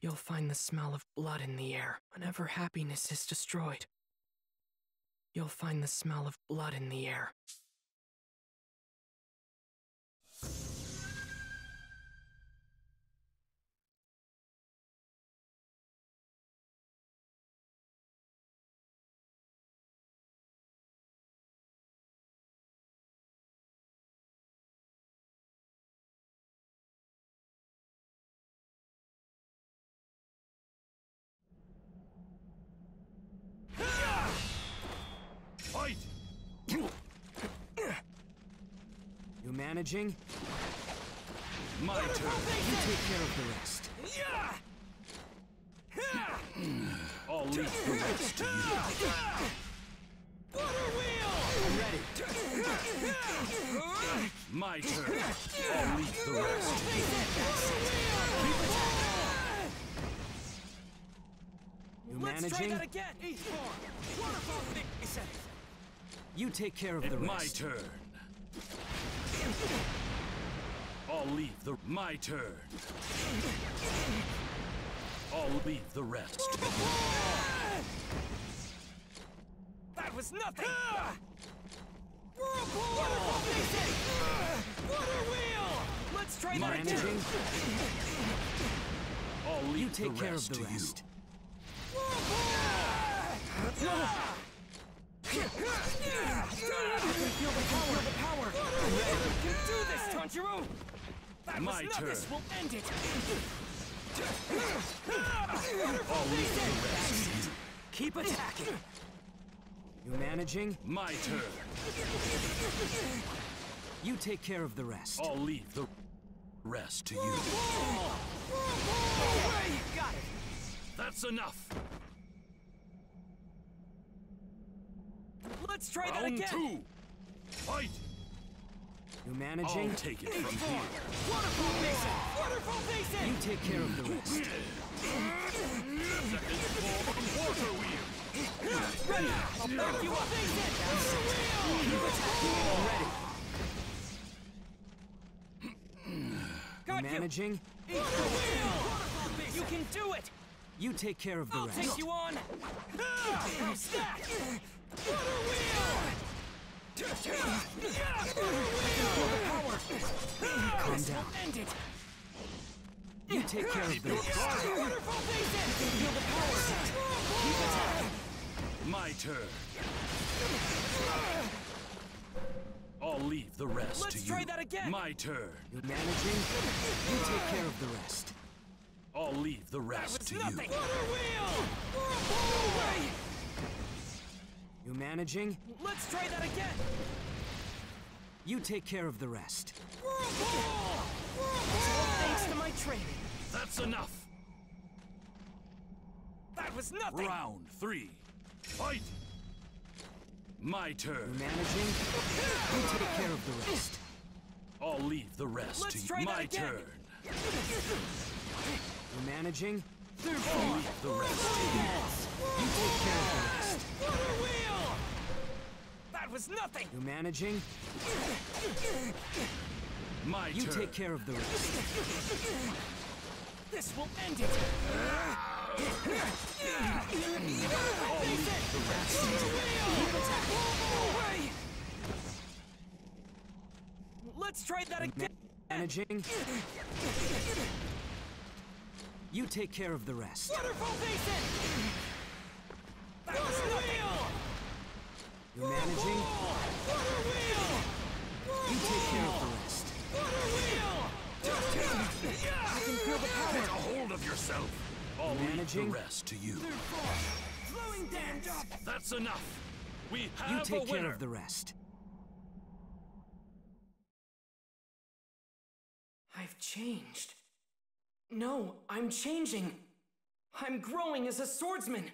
You'll find the smell of blood in the air whenever happiness is destroyed. You'll find the smell of blood in the air. Managing? My turn. You take care of the rest. I'll leave the rest to you. I'm ready. My turn. I'll leave the rest to You Let's try that again! E4! Waterfall Vixen! You take care of the you. My turn. I'll leave the... My turn. I'll leave the rest. That was nothing! Whirlpool! Waterfall! Water wheel! Let's try that again! I'll leave You take the care rest of the rest. Feel the power! the power! You can do this, Tanjiro! That My was turn. this will end it! I'll the rest. Keep attacking! You managing? My turn. You take care of the rest. I'll leave the rest to you. Got it! That's enough. Let's try that again! two. Fight. You I'll managing? take it from here. Waterfall Basin! Waterfall Basin! You take care of the rest. Second form water wheel. Ready! I'll back you up! Basin! Keep attacking! Ready. Got you! Managing? Waterfall Basin! You can do it! You take care of the I'll rest. take you on! Stack! Water wheel! Feel the power! Calm This down. end it! You take care of. Waterfall Feel the power! Keep attacking! My turn. I'll leave the rest Let's to you. try that again. My turn. You managing? You take care of the rest. I'll leave the rest to nothing! you. Water wheel! You managing? Let's try that again! You take care of the rest. Whirlpool! Whirlpool! Thanks to my training, That's enough. that was nothing! Round three. Fight. My You turn. managing? You take care of the rest. I'll leave the rest Let's to try you. that My again. turn. You managing? I'll leave the rest to you. You take care of the rest. That was nothing! You managing? My You turn. take care of the rest. This will end it! Let's try that again! Managing? You take care of the rest. Waterfall Basin! I can feel the power! Take a hold of yourself. I'll leave the rest to you. Flowing dance! That's enough. We have You take a care of the rest. I've changed. No, I'm changing. I'm growing as a swordsman.